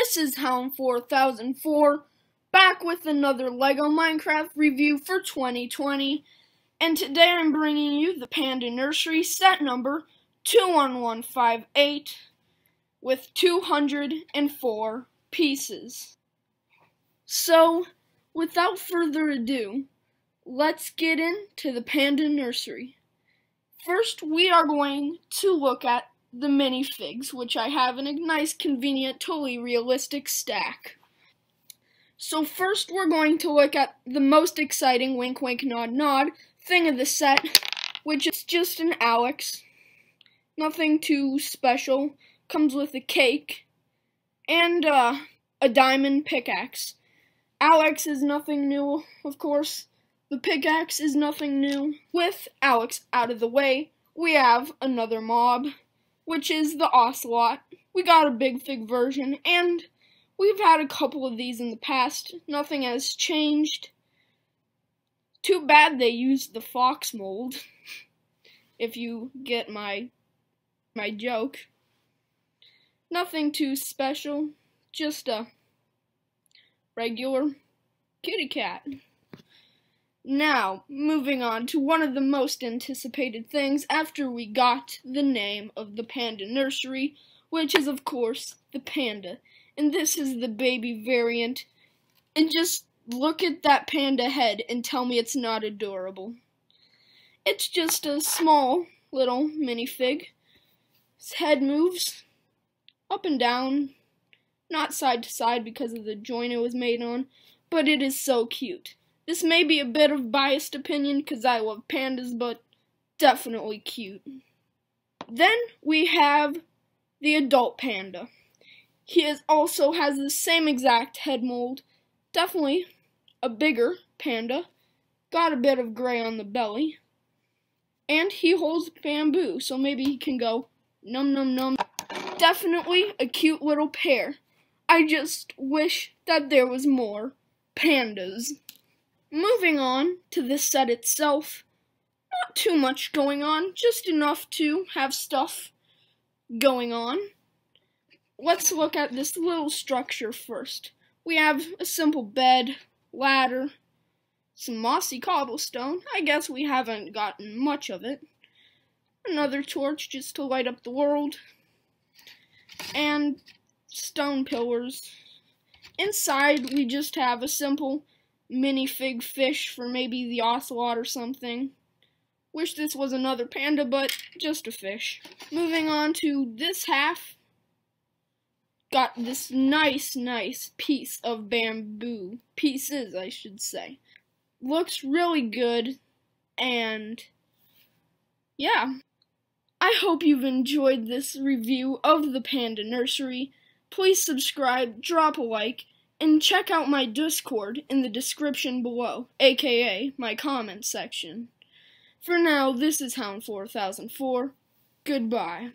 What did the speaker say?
This is Hound 4004, back with another LEGO Minecraft review for 2020. And today I'm bringing you the Panda Nursery set number 21158 with 204 pieces. So, without further ado, let's get into the Panda Nursery. First, we are going to look at the minifigs, which I have in a nice, convenient, totally realistic stack. So first we're going to look at the most exciting wink wink nod nod thing of the set, which is just an Alex. Nothing too special. Comes with a cake and uh, a diamond pickaxe. Alex is nothing new, of course. The pickaxe is nothing new. With Alex out of the way, we have another mob which is the Ocelot. We got a Big Fig version, and we've had a couple of these in the past. Nothing has changed. Too bad they used the fox mold, if you get my my joke. Nothing too special, just a regular kitty cat. Now, moving on to one of the most anticipated things after we got the name of the Panda Nursery, which is, of course, the Panda. And this is the baby variant. And just look at that panda head and tell me it's not adorable. It's just a small little minifig. His head moves up and down, not side to side because of the joint it was made on, but it is so cute. This may be a bit of biased opinion because I love pandas, but definitely cute. Then we have the adult panda. He is also has the same exact head mold, definitely a bigger panda, got a bit of gray on the belly, and he holds bamboo, so maybe he can go num num num. Definitely a cute little pair. I just wish that there was more pandas. Moving on to the set itself, not too much going on, just enough to have stuff going on. Let's look at this little structure first. We have a simple bed, ladder, some mossy cobblestone. I guess we haven't gotten much of it. Another torch just to light up the world. And stone pillars. Inside, we just have a simple minifig fish for maybe the ocelot or something. Wish this was another panda, but just a fish. Moving on to this half. Got this nice, nice piece of bamboo. Pieces, I should say. Looks really good, and yeah. I hope you've enjoyed this review of the Panda Nursery. Please subscribe, drop a like, and check out my Discord in the description below, aka my comment section. For now, this is Hound 4004. Goodbye.